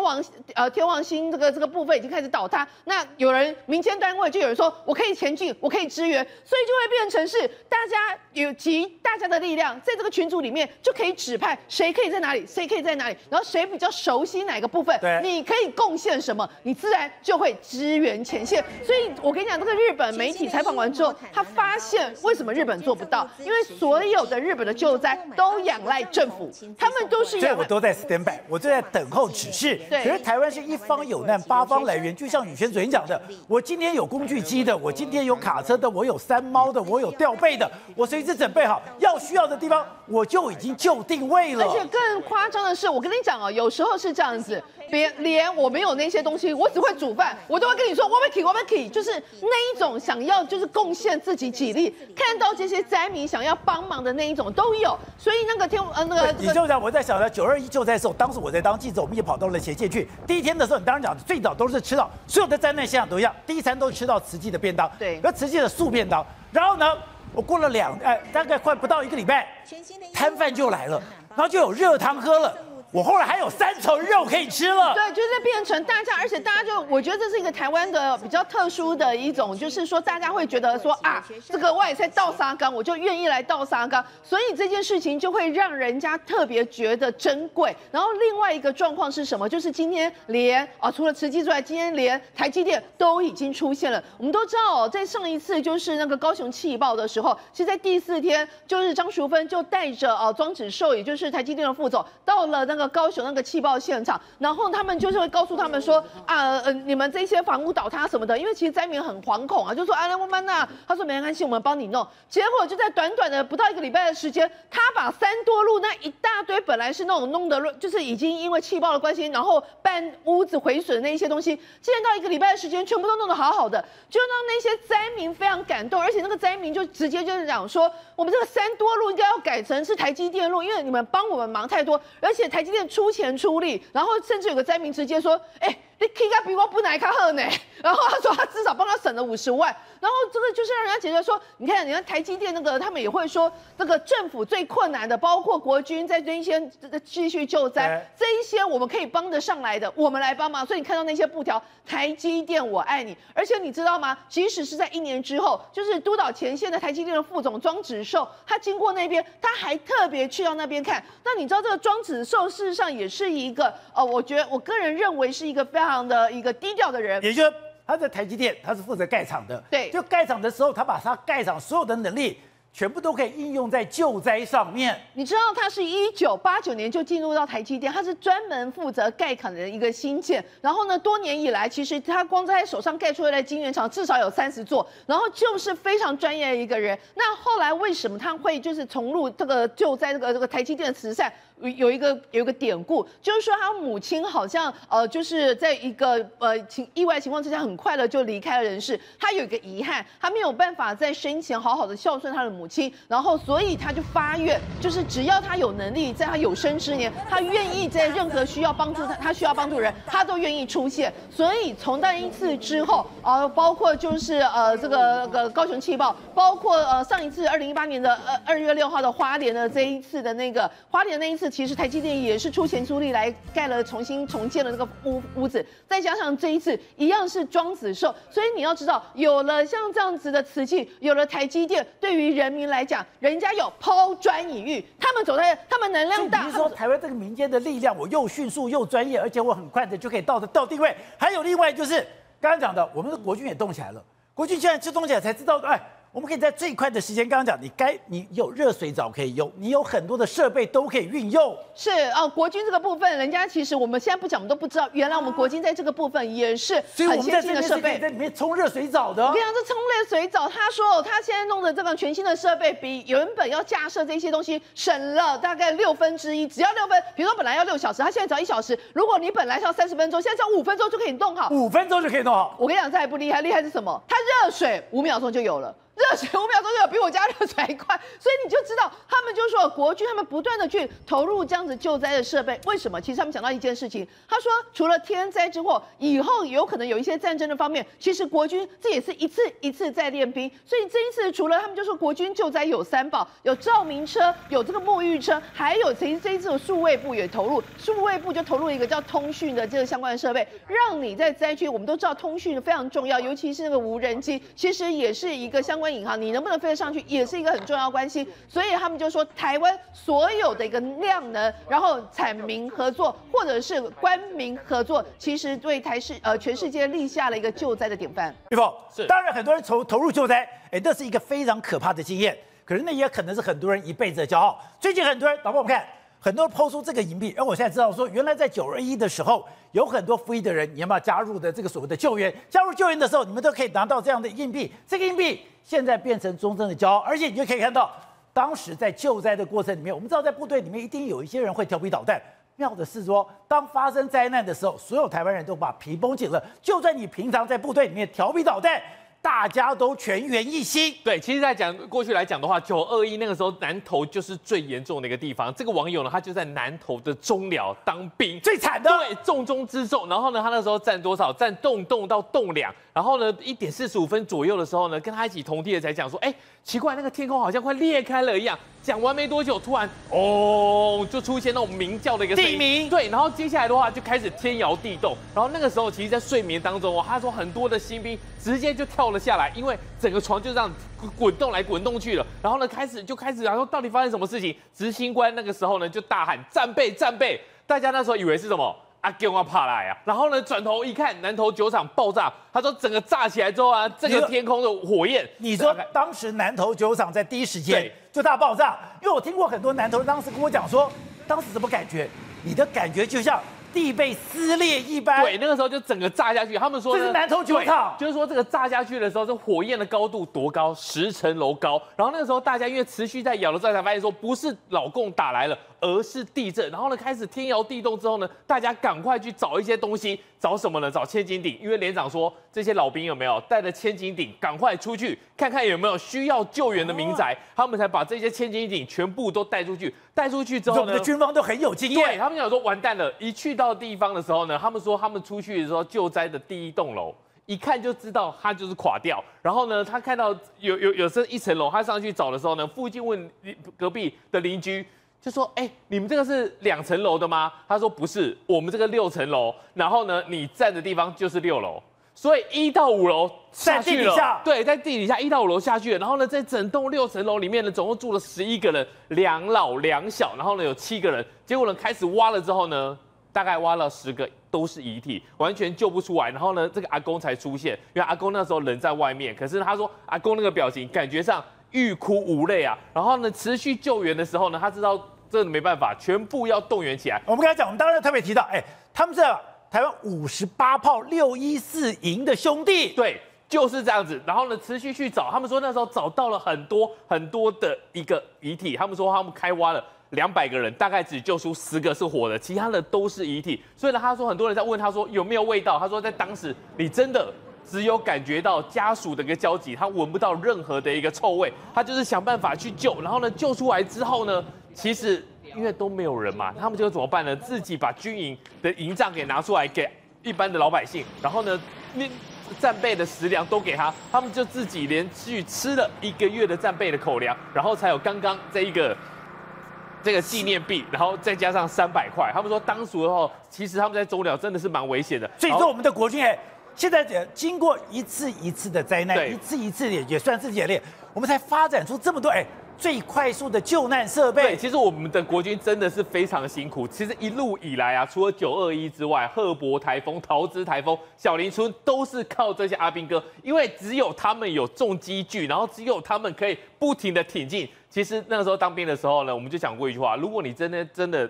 王呃天王星这个这个部分已经开始倒塌，那有人民间单位就有人说我可以前进，我可以支援，所以就会变成是大家有集大大家的力量在这个群组里面就可以指派谁可以在哪里，谁可以在哪里，然后谁比较熟悉哪个部分，对你可以贡献什么，你自然就会支援前线。所以我跟你讲，这个日本媒体采访完之后，他发现为什么日本做不到，因为所有的日本的救灾都仰赖政府，他们都是仰赖。所以我都在 stand by，我都在等候指示。对可是台湾是一方有难八方来援，就像宇轩昨天讲的，我今天有工具机的，我今天有卡车的，我有三猫的，我有吊背的，我随时准备好，要需要的地方我就已经就定位了。而且更夸张的是，我跟你讲哦，有时候是这样子，别连我没有那些东西，我只会煮饭，我都会跟你说我们 k 我们 k 就是那一种想要就是贡献自己己力，看到这些灾民想要帮忙的那一种都有。所以那个天呃那个你就讲我在想到九二一救灾的时候，当时我在当记者，我们也跑到了前线去。第一天的时候，你当然讲最早都是吃到所有的灾难现场都一样，第一餐都吃到慈济的便当，对那慈济的素便当。然后呢，我过了两哎大概快不到一个礼拜，摊贩就来了，然后就有热汤喝了。我后来还有三层肉可以吃了。对，就是变成大家，而且大家就，我觉得这是一个台湾的比较特殊的一种，就是说大家会觉得说啊，这个外在倒沙缸，我就愿意来倒沙缸，所以这件事情就会让人家特别觉得珍贵。然后另外一个状况是什么？就是今天连啊，除了慈济之外，今天连台积电都已经出现了。我们都知道哦，在上一次就是那个高雄气爆的时候，是在第四天，就是张淑芬就带着哦庄子寿，也就是台积电的副总，到了那个高雄那个气爆现场，然后他们就是会告诉他们说啊，呃，你们这些房屋倒塌什么的，因为其实灾民很惶恐啊，就说啊，那我们呐，他说没关系，我们帮你弄。结果就在短短的不到一个礼拜的时间，他把三多路那一大堆本来是那种弄得乱，就是已经因为气爆的关系，然后半屋子毁损的那一些东西，竟然到一个礼拜的时间，全部都弄得好好的，就让那些灾民非常感动，而且那个灾民就直接就是讲说，我们这个三多路应该要改成是台积电路，因为你们帮我们忙太多，而且台积出钱出力，然后甚至有个灾民直接说，哎、你 K 个比我不奶卡赫呢，然后他说他至少帮他省了五十万，然后这个就是让人家觉得说，你看，你看台积电那个，他们也会说，那个政府最困难的，包括国军在这一些这个继续救灾，这一些我们可以帮得上来的，我们来帮忙。所以你看到那些布条，台积电我爱你，而且你知道吗？即使是在一年之后，就是督导前线的台积电的副总庄子寿，他经过那边，他还特别去到那边看。那你知道这个庄子寿事实上也是一个，呃，我觉得我个人认为是一个非常的一个低调的人。也就是他在台积电，他是负责盖厂的。对就盖厂的时候，他把他盖厂所有的能力，全部都可以应用在救灾上面。你知道他是一九八九年就进入到台积电，他是专门负责盖厂的一个新建。然后呢，多年以来，其实他光在手上盖出来的晶圆厂至少有三十座，然后就是非常专业的一个人。那后来为什么他会就是重入这个救灾这个这个台积电的慈善？有有一个有一个典故，就是说他母亲好像呃就是在一个呃情意外情况之下，很快的就离开了人世。他有一个遗憾，他没有办法在生前好好的孝顺他的母亲，然后所以他就发愿，就是只要他有能力，在他有生之年，他愿意在任何需要帮助他，他需要帮助人，他都愿意出现。所以从那一次之后，呃，包括就是呃这个个高雄气爆，包括呃上一次二零一八年的呃二月六号的花莲的这一次的那个花莲那一次。其实台积电也是出钱出力来盖了重新重建了那个屋屋子，再加上这一次一样是庄子寿，所以你要知道，有了像这样子的瓷器，有了台积电，对于人民来讲，人家有抛砖引玉，他们走在他们能量大。你是说台湾这个民间的力量，我又迅速又专业，而且我很快的就可以到的到定位。还有另外就是刚刚讲的，我们的国军也动起来了，国军现在就动起来才知道，哎。我们可以在最快的时间，刚刚讲，你该你有热水澡可以用，你有很多的设备都可以运用。是哦，国军这个部分，人家其实我们现在不讲，我们都不知道，原来我们国军在这个部分也是很先进的设备，在里面冲热水澡的。我跟你讲，这冲热水澡，他说他现在弄的这个全新的设备，比原本要架设这些东西省了大概六分之一，只要六分，比如说本来要六小时，他现在只要一小时。如果你本来是要三十分钟，现在只要五分钟就可以弄好。五分钟就可以弄好。我跟你讲，这还不厉害，厉害是什么？它热水五秒钟就有了。热水五秒钟就有比我家热水还快，所以你就知道他们就说国军他们不断的去投入这样子救灾的设备，为什么？其实他们讲到一件事情，他说除了天灾之祸，以后有可能有一些战争的方面，其实国军这也是一次一次在练兵，所以这一次除了他们就说国军救灾有三宝，有照明车，有这个沐浴车，还有其实这一次数位部也投入，数位部就投入一个叫通讯的这个相关的设备，让你在灾区，我们都知道通讯非常重要，尤其是那个无人机，其实也是一个相关。影民航，你能不能飞得上去，也是一个很重要关系。所以他们就说，台湾所有的一个量能，然后产民合作或者是官民合作，其实对台世呃全世界立下了一个救灾的典范。玉凤是当然很多人投投入救灾，哎，那是一个非常可怕的经验。可是那也可能是很多人一辈子的骄傲。最近很多人，老婆我们看，很多人抛出这个银币，而我现在知道说，原来在九二一的时候，有很多服役的人，你要不要加入的这个所谓的救援？加入救援的时候，你们都可以拿到这样的硬币。这个硬币现在变成终身的骄傲，而且你就可以看到，当时在救灾的过程里面，我们知道在部队里面一定有一些人会调皮捣蛋。妙的是说，当发生灾难的时候，所有台湾人都把皮绷紧了。就算你平常在部队里面调皮捣蛋，大家都全员一心。对，其实，在讲过去来讲的话，九二一那个时候南投就是最严重的一个地方。这个网友呢，他就在南投的中寮当兵，最惨的，对，重中之重。然后呢，他那时候占多少？占洞洞到洞两。然后呢，一点四十五分左右的时候呢，跟他一起同梯的才讲说，哎，奇怪，那个天空好像快裂开了一样。讲完没多久，突然哦，就出现那种鸣叫的一个声音。地鸣。对，然后接下来的话就开始天摇地动。然后那个时候，其实，在睡眠当中哦，他说很多的新兵直接就跳了下来，因为整个床就这样滚动来滚动去了。然后呢，开始就开始，然后到底发生什么事情？执行官那个时候呢，就大喊战备战备。大家那时候以为是什么？阿给我怕来呀！然后呢，转头一看，南投酒厂爆炸。他说，整个炸起来之后啊，这个天空的火焰。你说当时南投酒厂在第一时间就大爆炸，因为我听过很多南投人当时跟我讲说，当时什么感觉？你的感觉就像地被撕裂一般。对，那个时候就整个炸下去。他们说这是南投酒厂，就是说这个炸下去的时候，这火焰的高度多高？十层楼高。然后那个时候大家因为持续在咬的时候，才发现说不是老共打来了。而是地震，然后呢，开始天摇地动之后呢，大家赶快去找一些东西，找什么呢？找千斤顶，因为连长说这些老兵有没有带着千斤顶，赶快出去看看有没有需要救援的民宅，他们才把这些千斤顶全部都带出去。带出去之后呢，我们的军方都很有经验，对他们想说完蛋了，一去到地方的时候呢，他们说他们出去的时候救灾的第一栋楼，一看就知道它就是垮掉。然后呢，他看到有有有这一层楼，他上去找的时候呢，附近问隔壁的邻居。就说，哎，你们这个是两层楼的吗？他说不是，我们这个六层楼。然后呢，你站的地方就是六楼，所以一到五楼下去了。对，在地底下一到五楼下去了。然后呢，在整栋六层楼里面呢，总共住了十一个人，两老两小。然后呢，有七个人。结果呢，开始挖了之后呢，大概挖了十个都是遗体，完全救不出来。然后呢，这个阿公才出现，因为阿公那时候人在外面。可是他说，阿公那个表情感觉上欲哭无泪啊。然后呢，持续救援的时候呢，他知道。真的没办法，全部要动员起来。我们刚才讲，我们当然特别提到，哎，他们是台湾五十八炮六一四营的兄弟，对，就是这样子。然后呢，持续去找，他们说那时候找到了很多很多的一个遗体，他们说他们开挖了两百个人，大概只救出十个是活的，其他的都是遗体。所以呢，他说很多人在问他说有没有味道，他说在当时你真的只有感觉到家属的一个焦急，他闻不到任何的一个臭味，他就是想办法去救。然后呢，救出来之后呢？其实因为都没有人嘛，他们就怎么办呢？自己把军营的营帐给拿出来给一般的老百姓，然后呢，那战备的食粮都给他，他们就自己连续吃了一个月的战备的口粮，然后才有刚刚这一个这个纪念币，然后再加上三百块。他们说当时的话，其实他们在中寮真的是蛮危险的。所以说我们的国军哎，现在经过一次一次的灾难，一次一次也也算是演练，我们才发展出这么多哎。最快速的救难设备。对，其实我们的国军真的是非常辛苦。其实一路以来啊，除了九二一之外，赫伯台风、桃枝台风、小林村都是靠这些阿兵哥，因为只有他们有重机具，然后只有他们可以不停的挺进。其实那个时候当兵的时候呢，我们就讲过一句话：如果你真的真的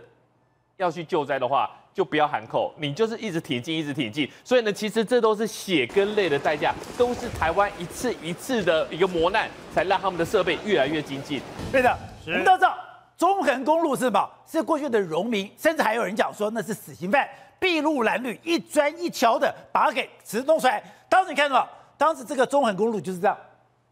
要去救灾的话。就不要喊口，你就是一直挺进，一直挺进。所以呢，其实这都是血跟泪的代价，都是台湾一次一次的一个磨难，才让他们的设备越来越精进。对的，我们都知道中横公路是什么？是过去的荣民，甚至还有人讲说那是死刑犯，筚路蓝缕，一砖一桥的把它给直弄出来。当时你看到，当时这个中横公路就是这样，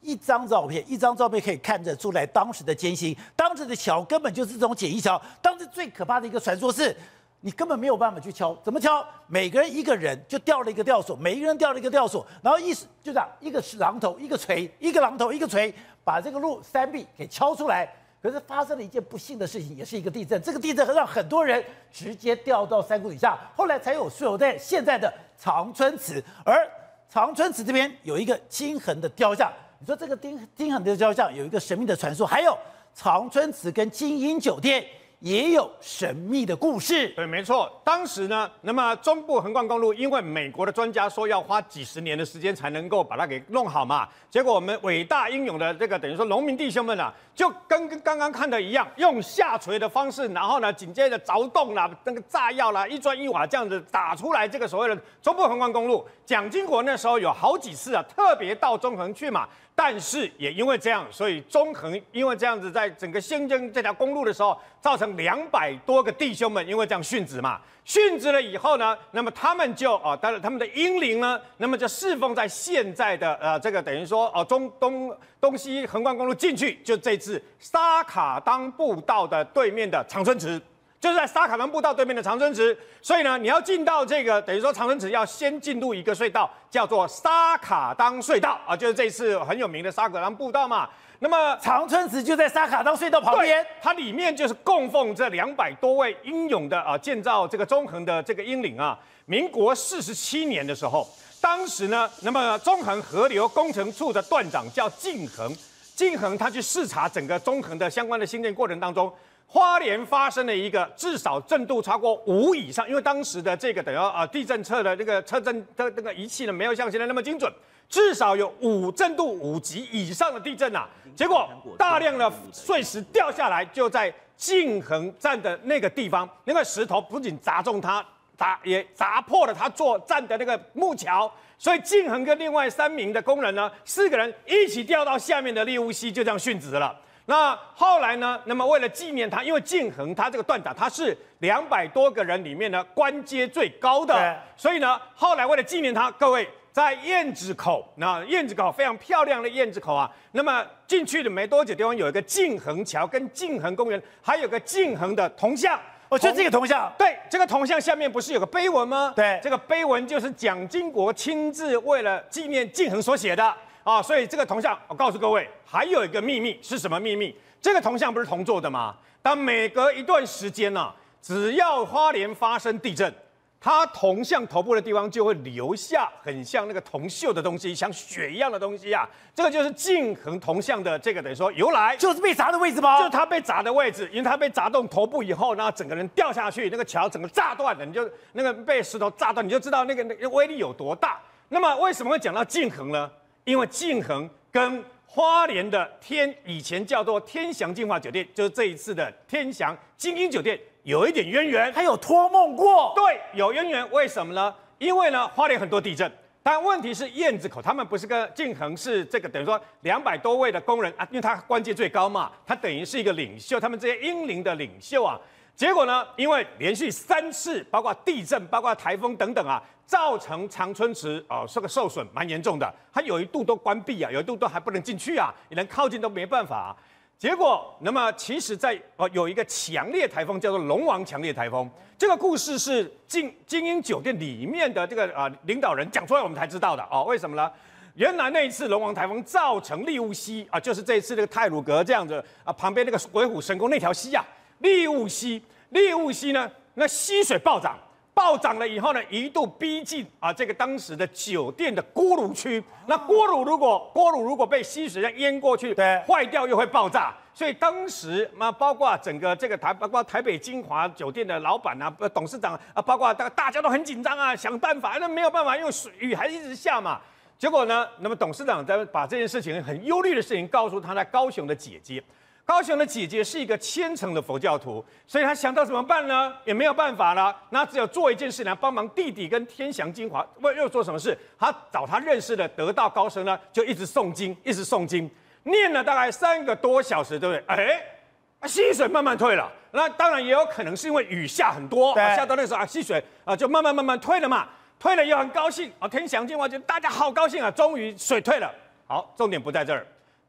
一张照片，一张照片可以看得出来当时的艰辛。当时的桥根本就是这种简易桥。当时最可怕的一个传说是。你根本没有办法去敲，怎么敲？每个人一个人就吊了一个吊索，每一个人吊了一个吊索，然后意思就这样，一个是榔头，一个锤，一个榔头，一个锤，把这个路山壁给敲出来。可是发生了一件不幸的事情，也是一个地震。这个地震让很多人直接掉到山谷底下，后来才有所在现在的长春祠。而长春祠这边有一个金横的雕像，你说这个丁丁恒的雕像有一个神秘的传说，还有长春祠跟金鹰酒店也有神秘的故事。对，没错。当时呢，那么中部横贯公路，因为美国的专家说要花几十年的时间才能够把它给弄好嘛，结果我们伟大英勇的这个等于说农民弟兄们啊，就跟跟刚刚看的一样，用下垂的方式，然后呢，紧接着凿洞啦，那个炸药啦，一砖一瓦这样子打出来这个所谓的中部横贯公路。蒋经国那时候有好几次啊，特别到中横去嘛。但是也因为这样，所以中横因为这样子，在整个新疆这条公路的时候，造成两百多个弟兄们因为这样殉职嘛。殉职了以后呢，那么他们就啊，当然他们的英灵呢，那么就侍奉在现在的呃这个等于说哦中东东西横贯公路进去，就这次沙卡当步道的对面的长春池。就是在沙卡当步道对面的长春池，所以呢，你要进到这个等于说长春池要先进入一个隧道，叫做沙卡当隧道啊，就是这次很有名的沙卡当步道嘛。那么长春池就在沙卡当隧道旁边，它里面就是供奉这两百多位英勇的啊建造这个中横的这个英灵啊。民国四十七年的时候，当时呢，那么中横河流工程处的段长叫靳恒，靳恒他去视察整个中横的相关的兴建过程当中。花莲发生了一个至少震度超过五以上，因为当时的这个等于啊地震测的这个测震的这个仪器呢，没有像现在那么精准，至少有五震度五级以上的地震啊。结果大量的碎石掉下来，就在晋恒站的那个地方，那个石头不仅砸中他，砸也砸破了他坐站的那个木桥，所以晋恒跟另外三名的工人呢，四个人一起掉到下面的猎乌溪，就这样殉职了。那后来呢？那么为了纪念他，因为晋恒他这个段长他是两百多个人里面呢官阶最高的，所以呢后来为了纪念他，各位在燕子口，那燕子口非常漂亮的燕子口啊，那么进去的没多久地方有一个晋恒桥跟晋恒公园，还有个晋恒的铜像。哦，就这个铜像。对，这个铜像下面不是有个碑文吗？对，这个碑文就是蒋经国亲自为了纪念晋恒所写的。啊，所以这个铜像，我告诉各位，还有一个秘密是什么秘密？这个铜像不是铜做的吗？但每隔一段时间呢，只要花莲发生地震，它铜像头部的地方就会留下很像那个铜锈的东西，像血一样的东西啊。这个就是晋恒铜像的这个等于说由来，就是被砸的位置吗？就是它被砸的位置，因为它被砸动头部以后，然后整个人掉下去，那个桥整个炸断了，你就那个被石头炸断，你就知道那个那个威力有多大。那么为什么会讲到晋恒呢？因为晋恒跟花莲的天以前叫做天祥进化酒店，就是这一次的天祥精英酒店有一点渊源，还有托梦过，对，有渊源。为什么呢？因为呢，花莲很多地震，但问题是燕子口他们不是跟晋恒是这个等于说两百多位的工人啊，因为他官阶最高嘛，他等于是一个领袖，他们这些英灵的领袖啊。结果呢，因为连续三次，包括地震、包括台风等等啊。造成长春池哦，这个受损蛮严重的，它有一度都关闭啊，有一度都还不能进去啊，你连靠近都没办法。结果，那么其实，在哦有一个强烈台风叫做龙王强烈台风，这个故事是精精英酒店里面的这个啊领导人讲出来，我们才知道的哦。为什么呢？原来那一次龙王台风造成利物溪啊，就是这一次这个泰鲁阁这样子啊，旁边那个鬼虎神宫那条溪啊，利物溪，利物溪呢，那溪水暴涨。暴涨了以后呢，一度逼近啊，这个当时的酒店的锅炉区。那锅炉如果锅炉如果被溪水样淹过去，对，坏掉又会爆炸。所以当时那包括整个这个台，包括台北金华酒店的老板啊、董事长啊，包括大大家都很紧张啊，想办法，那没有办法，因为水雨还一直下嘛。结果呢，那么董事长在把这件事情很忧虑的事情告诉他在高雄的姐姐。高雄的姐姐是一个虔诚的佛教徒，所以他想到怎么办呢？也没有办法了，那只有做一件事来帮忙弟弟跟天祥精华。为又做什么事？他找他认识的得道高僧呢，就一直诵经，一直诵经，念了大概三个多小时，对不对？哎，溪水慢慢退了。那当然也有可能是因为雨下很多，下到那时候啊，溪水啊就慢慢慢慢退了嘛。退了又很高兴啊，天祥精华就大家好高兴啊，终于水退了。好，重点不在这儿，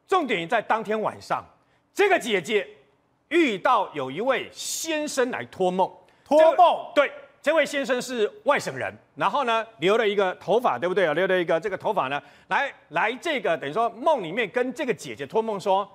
重点在当天晚上。这个姐姐遇到有一位先生来托梦，托梦对，这位先生是外省人，然后呢留了一个头发，对不对啊？留了一个这个头发呢，来来这个等于说梦里面跟这个姐姐托梦说，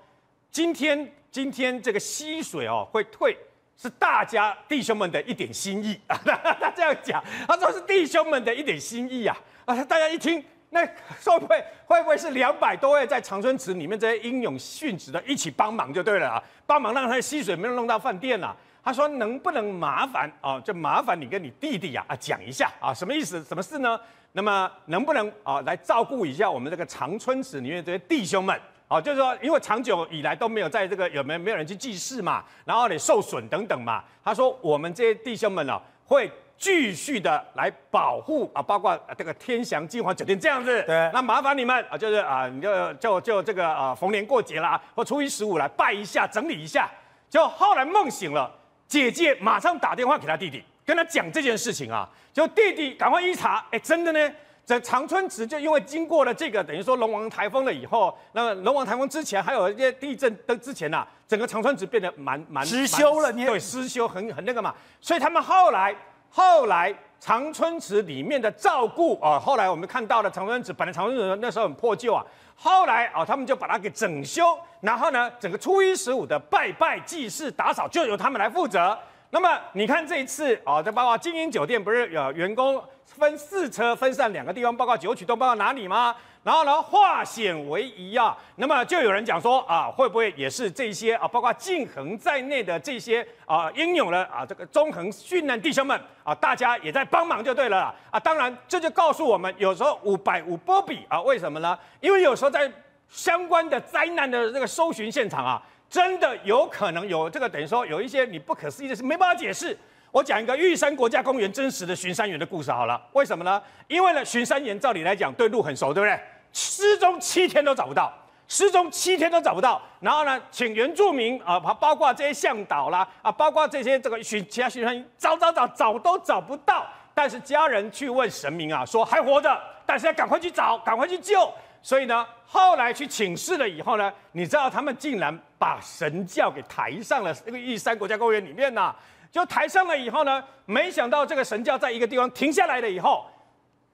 今天今天这个溪水哦会退，是大家弟兄们的一点心意啊。他这样讲，他说是弟兄们的一点心意啊啊！大家一听那会不会会不会是两百多位在长春池里面这些英勇殉职的一起帮忙就对了啊？帮忙让他的溪水没有弄到饭店啊？他说能不能麻烦啊？就麻烦你跟你弟弟呀啊讲一下啊，什么意思？什么事呢？那么能不能啊来照顾一下我们这个长春池里面这些弟兄们？啊，就是说，因为长久以来都没有在这个有没有没有人去祭祀嘛，然后你受损等等嘛。他说我们这些弟兄们呢会。继续的来保护啊，包括这个天祥金华酒店这样子。对，那麻烦你们啊，就是啊，你就就就这个啊，逢年过节啦，或初一十五来拜一下，整理一下。就后来梦醒了，姐姐马上打电话给他弟弟，跟他讲这件事情啊。就弟弟赶快一查，哎，真的呢，在长春池就因为经过了这个等于说龙王台风了以后，那龙王台风之前还有一些地震的之前呐，整个长春池变得蛮蛮失修了，对，失修很很那个嘛，所以他们后来。后来长春池里面的照顾啊，后来我们看到了长春池，本来长春池那时候很破旧啊，后来啊，他们就把它给整修，然后呢，整个初一十五的拜拜祭祀打扫就由他们来负责。那么你看这一次啊，这包括精英酒店不是有员工分四车分散两个地方，包括九曲都，包括哪里吗？然后呢，化险为夷啊，那么就有人讲说啊，会不会也是这些啊，包括晋恒在内的这些啊英勇的啊这个中恒殉难弟兄们啊，大家也在帮忙就对了啊。当然这就告诉我们，有时候五百五波比啊，为什么呢？因为有时候在相关的灾难的这个搜寻现场啊，真的有可能有这个等于说有一些你不可思议的事没办法解释。我讲一个玉山国家公园真实的巡山员的故事好了，为什么呢？因为呢，巡山员照理来讲对路很熟，对不对？失踪七天都找不到，失踪七天都找不到。然后呢，请原住民啊，包括这些向导啦，啊，包括这些这个巡其他巡山员找找找找都找不到。但是家人去问神明啊，说还活着，但是要赶快去找，赶快去救。所以呢，后来去请示了以后呢，你知道他们竟然把神教给抬上了那个玉山国家公园里面呐。就抬上了以后呢，没想到这个神教在一个地方停下来了以后，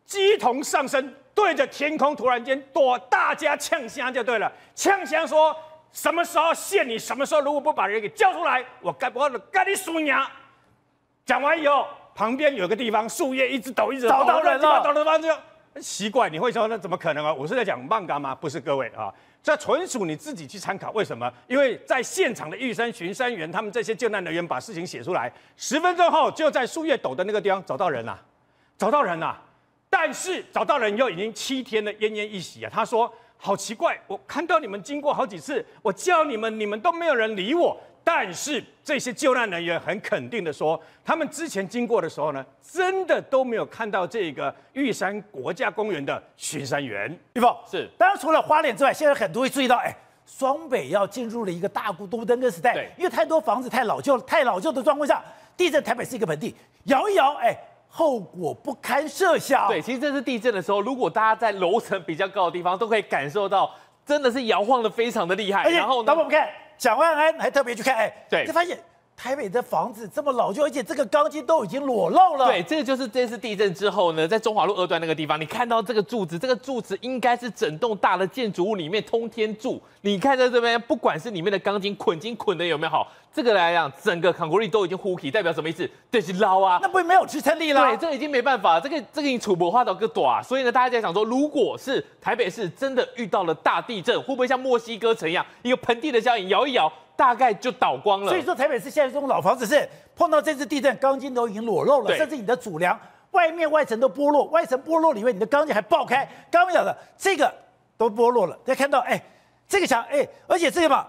鸡同上身，对着天空突然间躲，大家呛香就对了，呛香说什么时候限你，什么时候如果不把人给叫出来，我该我该你输赢。讲完以后，旁边有个地方树叶一直抖，一直抖到人了，找到人了，奇怪，你会说那怎么可能啊？我是在讲漫嘎吗？不是各位啊。这纯属你自己去参考，为什么？因为在现场的玉山巡山员，他们这些救难人员把事情写出来，十分钟后就在树叶抖的那个地方找到人了，找到人了。但是找到人以后，已经七天的奄奄一息啊。他说：“好奇怪，我看到你们经过好几次，我叫你们，你们都没有人理我。”但是这些救难人员很肯定的说，他们之前经过的时候呢，真的都没有看到这个玉山国家公园的巡山员。玉凤是，当然除了花脸之外，现在很多会注意到，哎，双北要进入了一个大股都登革时代，因为太多房子太老旧，太老旧的状况下，地震台北是一个盆地，摇一摇，哎，后果不堪设想。对，其实这次地震的时候，如果大家在楼层比较高的地方，都可以感受到，真的是摇晃的非常的厉害。然后，等我们看。蒋万安还特别去看，哎，对，就发现台北的房子这么老旧，而且这个钢筋都已经裸露了。对，这个就是这次地震之后呢，在中华路二段那个地方，你看到这个柱子，这个柱子应该是整栋大的建筑物里面通天柱。你看在这边，不管是里面的钢筋捆筋捆的有没有好，这个来讲，整个抗国力都已经呼起，代表什么意思？这，是捞啊，那不会没有支撑力了？对，这已经没办法，这个这个楚博花到个短，所以呢，大家在想说，如果是台北市真的遇到了大地震，会不会像墨西哥城一样，一个盆地的效应，摇一摇？大概就倒光了。所以说，台北市现在这种老房子是碰到这次地震，钢筋都已经裸露了，甚至你的主梁外面外层都剥落，外层剥落里面你的钢筋还爆开。刚刚讲的这个都剥落了，大家看到哎，这个墙哎，而且这个嘛。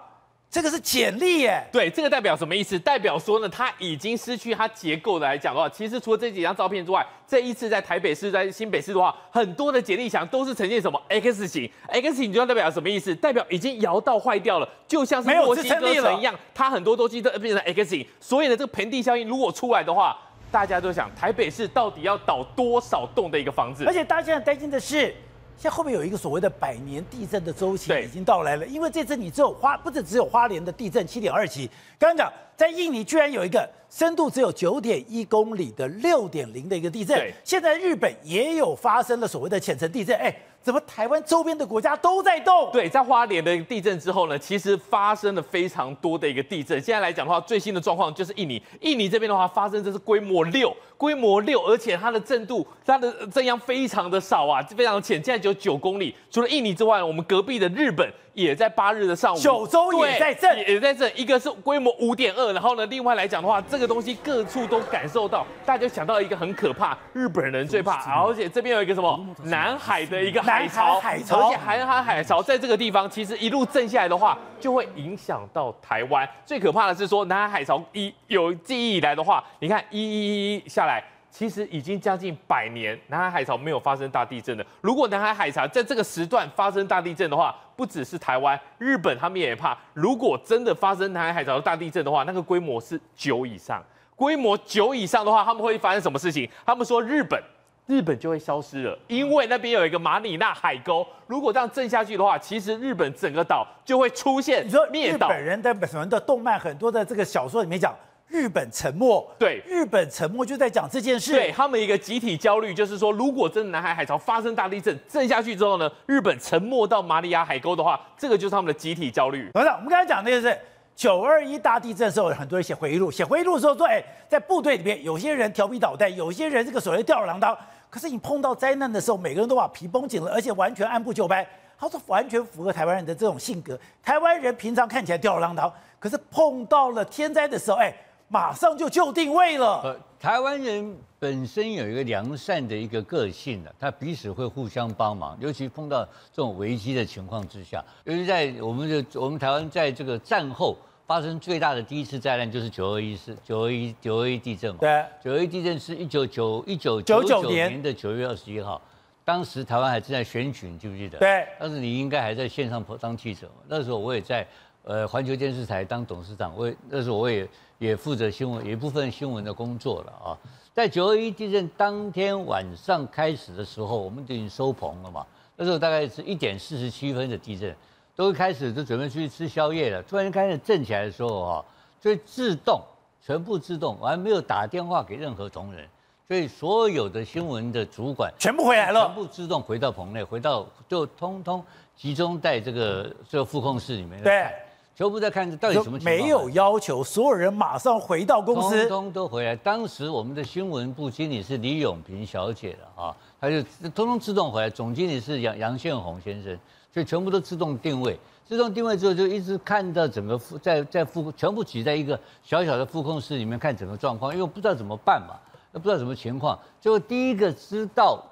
这个是简历耶，对，这个代表什么意思？代表说呢，它已经失去它结构的来讲的话，其实除了这几张照片之外，这一次在台北市、在新北市的话，很多的简历墙都是呈现什么 X 型，X 型就代表什么意思？代表已经摇到坏掉了，就像是墨西哥城一样，它很多东西都变成 X 型，所以呢，这个盆地效应如果出来的话，大家都想台北市到底要倒多少栋的一个房子？而且大家现在担心的是。现在后面有一个所谓的百年地震的周期已经到来了，因为这次你只有花，不是只有花莲的地震七点二级，刚刚讲在印尼居然有一个深度只有九点一公里的六点零的一个地震，现在日本也有发生了所谓的浅层地震，哎，怎么台湾周边的国家都在动？对，在花莲的地震之后呢，其实发生了非常多的一个地震。现在来讲的话，最新的状况就是印尼，印尼这边的话发生这是规模六，规模六，而且它的震度，它的震央非常的少啊，非常浅，现在只有九公里。除了印尼之外，我们隔壁的日本也在八日的上午，九州也在震，也在震。一个是规模五点二，然后呢，另外来讲的话，这个东西各处都感受到，大家就想到一个很可怕，日本人最怕，而且这边有一个什么南海的一个海潮，海潮，而且韩海海潮在这个地方，其实一路震下来的话，就会影响到台湾。最可怕的是说，南海海潮一有记忆以来的话，你看一一一下来，其实已经将近百年，南海海潮没有发生大地震的。如果南海海潮在这个时段发生大地震的话，不只是台湾，日本他们也怕。如果真的发生南海海潮的大地震的话，那个规模是九以上，规模九以上的话，他们会发生什么事情？他们说日本。日本就会消失了，因为那边有一个马里纳海沟。如果这样震下去的话，其实日本整个岛就会出现你说灭岛。日本人的什么的动漫很多的这个小说里面讲日本沉没，对，日本沉没就在讲这件事。对他们一个集体焦虑，就是说，如果真的南海海潮发生大地震，震下去之后呢，日本沉没到马里亚海沟的话，这个就是他们的集体焦虑。等等，我们刚才讲那个是九二一大地震的时候，很多人写回忆录，写回忆录的时候说，哎，在部队里面，有些人调皮捣蛋，有些人这个所谓吊儿郎当。可是你碰到灾难的时候，每个人都把皮绷紧了，而且完全按部就班。他说完全符合台湾人的这种性格。台湾人平常看起来吊儿郎当，可是碰到了天灾的时候，哎，马上就就定位了。呃，台湾人本身有一个良善的一个个性的，他彼此会互相帮忙，尤其碰到这种危机的情况之下，尤其在我们的我们台湾在这个战后。发生最大的第一次灾难就是九二一是九二一九二一地震嘛？对，九二一地震是一九九一九九九年的九月二十一号，当时台湾还正在选举，你记不记得？对，当时你应该还在线上当记者，那时候我也在呃环球电视台当董事长，我也那时候我也也负责新闻，有一部分新闻的工作了啊。在九二一地震当天晚上开始的时候，我们已经收棚了嘛，那时候大概是一点四十七分的地震。都开始就准备出去吃宵夜了，突然开始震起来的时候啊，就自动全部自动，我还没有打电话给任何同仁，所以所有的新闻的主管全部回来了，全部自动回到棚内，回到就通通集中在这个这个副控室里面，对，全部在看到底什么情况。没有要求所有人马上回到公司，通通都回来。当时我们的新闻部经理是李永平小姐了啊，她就通通自动回来。总经理是杨杨宪宏先生。所以全部都自动定位，自动定位之后就一直看到整个副在在副全部挤在一个小小的副控室里面看整个状况，因为不知道怎么办嘛，又不知道什么情况。结果第一个知道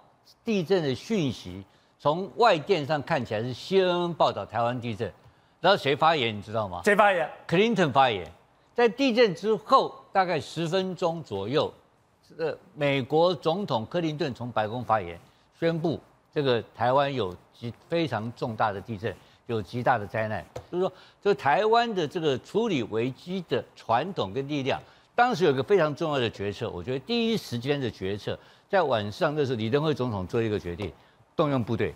地震的讯息，从外电上看起来是 CNN 报道台湾地震，然后谁发言你知道吗？谁发言？Clinton 发言，在地震之后大概十分钟左右，这美国总统克林顿从白宫发言宣布。这个台湾有极非常重大的地震，有极大的灾难，就是说，这台湾的这个处理危机的传统跟力量，当时有个非常重要的决策，我觉得第一时间的决策，在晚上那时候，李登辉总统做一个决定，动用部队，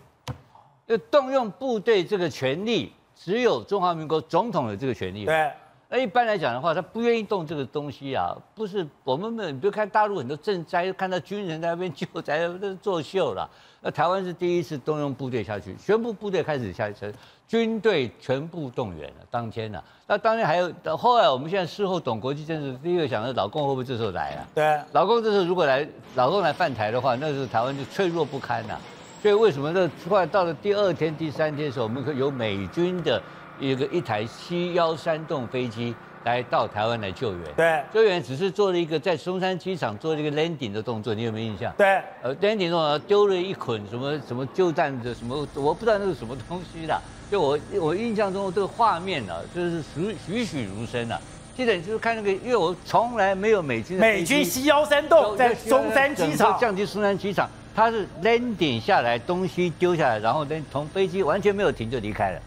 那动用部队这个权利，只有中华民国总统有这个权利。对。那一般来讲的话，他不愿意动这个东西啊，不是我们们，比如看大陆很多赈灾，看到军人在那边 救灾，那是作秀了。那台湾是第一次动用部队下去，全部部队开始下车，军队全部动员了。当天呢，那当天还有，后来我们现在事后懂国际政治，第一个想到老共会不会这时候来啊？对，老共这时候如果来，老共来犯台的话，那时候台湾就脆弱不堪呐。所以为什么这后来到了第二天、第三天的时候，我们可有美军的。一个一台 C 幺三栋飞机来到台湾来救援，对，救援只是做了一个在松山机场做了一个 landing 的动作，你有没有印象？对，呃，landing 动作丢了一捆什么什么救弹的什么，我不知道那是什么东西的。就我我印象中这个画面呢，就是栩栩栩如生啊。记得就是看那个，因为我从来没有美军美军 C 幺三栋在松山机场降低松山机场，它是 landing 下来东西丢下来，然后呢从飞机完全没有停就离开了。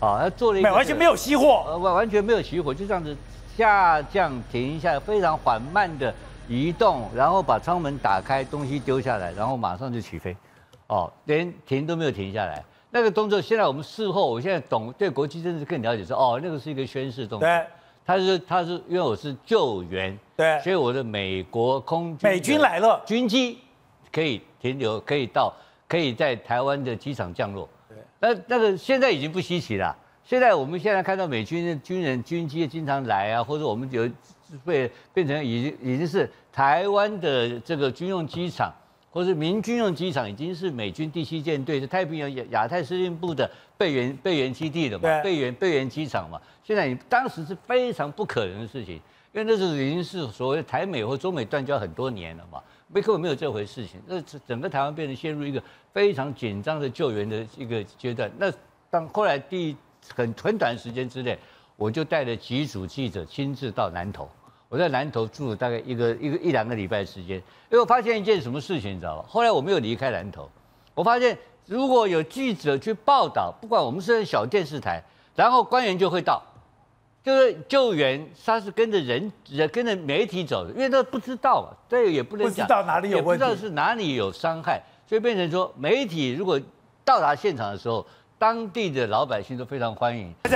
啊，他做了一个完全没有熄火，呃，完完全没有熄火，就这样子下降停下，非常缓慢的移动，然后把舱门打开，东西丢下来，然后马上就起飞，哦，连停都没有停下来。那个动作，现在我们事后，我现在懂，对国际政治更了解，说哦，那个是一个宣誓动作。对，他是他是因为我是救援，对，所以我的美国空军美军来了，军机可以停留，可以到。可以在台湾的机场降落。那那个现在已经不稀奇了。现在我们现在看到美军的军人军机经常来啊，或者我们有被变成已经已经是台湾的这个军用机场，或是民军用机场，已经是美军第七舰队是太平洋亚亚太司令部的备援备援基地了嘛？备援备援机场嘛。现在你当时是非常不可能的事情，因为那时候已经是所谓台美或中美断交很多年了嘛，没没根本没有这回事情。那整整个台湾变成陷入一个非常紧张的救援的一个阶段。那当后来第很很短时间之内，我就带了几组记者亲自到南投。我在南投住了大概一个一个一两个礼拜时间，因为我发现一件什么事情，你知道吧？后来我没有离开南投，我发现如果有记者去报道，不管我们是小电视台，然后官员就会到，就是救援，他是跟着人人跟着媒体走的，因为他不知道嘛，对，也不能讲不知道哪里有问题知道是哪里有伤害，所以变成说媒体如果到达现场的时候，当地的老百姓都非常欢迎。是，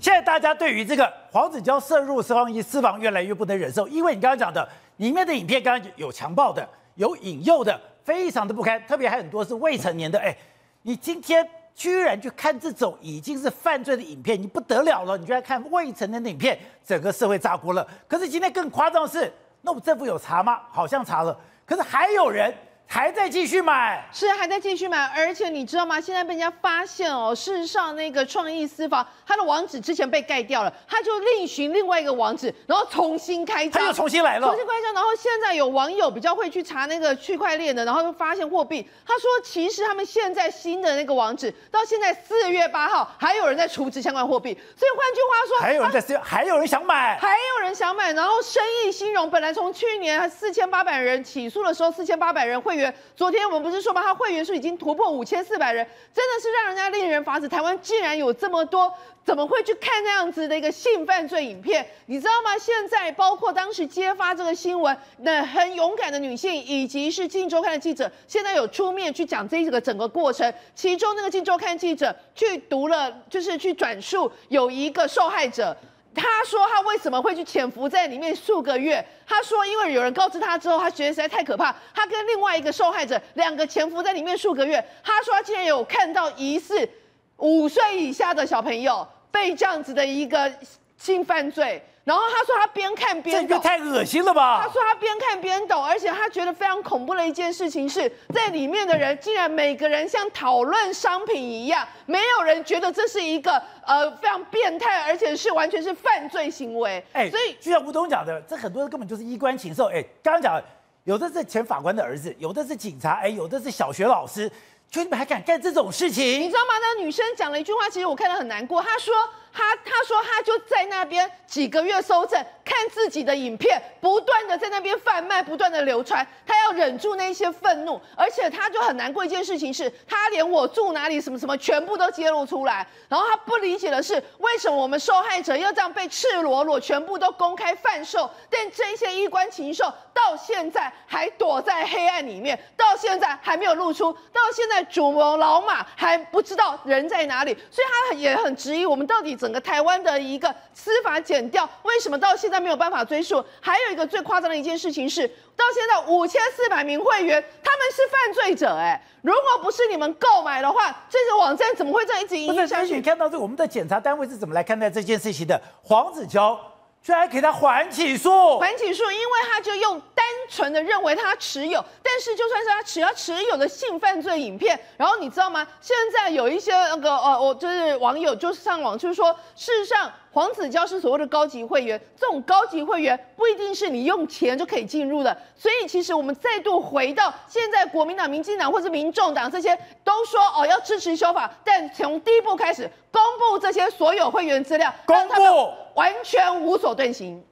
现在大家对于这个黄子佼涉入私房仪私房越来越不能忍受，因为你刚刚讲的里面的影片，刚刚有强暴的，有引诱的，非常的不堪，特别还很多是未成年的。哎，你今天居然去看这种已经是犯罪的影片，你不得了了，你居然看未成年的影片，整个社会炸锅了。可是今天更夸张的是，那我们政府有查吗？好像查了，可是还有人还在继续买。是还在继续买，而且你知道吗？现在被人家发现哦，事实上那个创意私房，它的网址之前被盖掉了，他就另寻另外一个网址，然后重新开张，他又重新来了重新开张。然后现在有网友比较会去查那个区块链的，然后就发现货币，他说其实他们现在新的那个网址到现在四月八号还有人在处置相关货币，所以换句话说，还有人在使用，还有人想买，还有人想买，然后生意兴隆。本来从去年四千八百人起诉的时候，四千八百人会昨天我们不是说吗？他会员数已经突破五千四百人，真的是让人家令人发指。台湾竟然有这么多，怎么会去看那样子的一个性犯罪影片？你知道吗？现在包括当时揭发这个新闻，那很勇敢的女性，以及是《镜周刊》的记者，现在有出面去讲这个整个过程。其中那个《镜周刊》记者去读了，就是去转述有一个受害者。他说他为什么会去潜伏在里面数个月？他说因为有人告知他之后，他觉得实在太可怕。他跟另外一个受害者两个潜伏在里面数个月。他说他竟然有看到疑似五岁以下的小朋友被这样子的一个性犯罪，然后他说他边看这边抖。个太恶心了吧？他说他边看边抖，而且他觉得非常恐怖的一件事情是在里面的人竟然每个人像讨论商品一样，没有人觉得这是一个呃非常变态，而且是完全是犯罪行为。哎，所以就像吴东讲的，这很多人根本就是衣冠禽兽。哎，刚刚讲，有的是前法官的儿子，有的是警察，哎，有的是小学老师，就你们还敢干这种事情你知？道吗？那女生讲了一句话，其实我看得很难过。她说，他他说他就在那边几个月搜证，看自己的影片，不断的在那边贩卖，不断的流传。他要忍住那些愤怒，而且他就很难过一件事情是，他连我住哪里什么什么全部都揭露出来。然后他不理解的是，为什么我们受害者要这样被赤裸裸全部都公开贩售？但这些衣冠禽兽到现在还躲在黑暗里面，到现在还没有露出，到现在主谋老马还不知道人在哪里，所以他也很质疑我们到底整个台湾的一个司法剪掉为什么到现在没有办法追溯？还有一个最夸张的一件事情是，到现在五千四百名会员他们是犯罪者哎、如果不是你们购买的话，这个网站怎么会这样一直营不是，运下去？看到这个，我们的检查单位是怎么来看待这件事情的？黄子佼居然给他缓起诉，缓起诉，因为他就用单纯的认为他持有，但是就算是他持要持有的性犯罪影片，然后你知道吗？现在有一些那个呃，我就是网友就上网就是说，事实上黄子佼是所谓的高级会员，这种高级会员不一定是你用钱就可以进入的，所以其实我们再度回到现在国民党、民进党或是民众党这些都说哦要支持修法，但从第一步开始公布这些所有会员资料，公布完全无所遁形。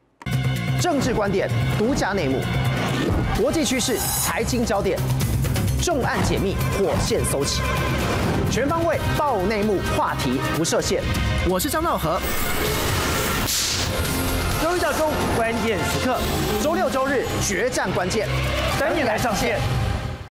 政治观点、独家内幕，国际趋势、财经焦点，重案解密，火线搜起，全方位爆内幕，话题不设限。我是张道和，周一到周五关键时刻，周六周日决战关键，等你来上线。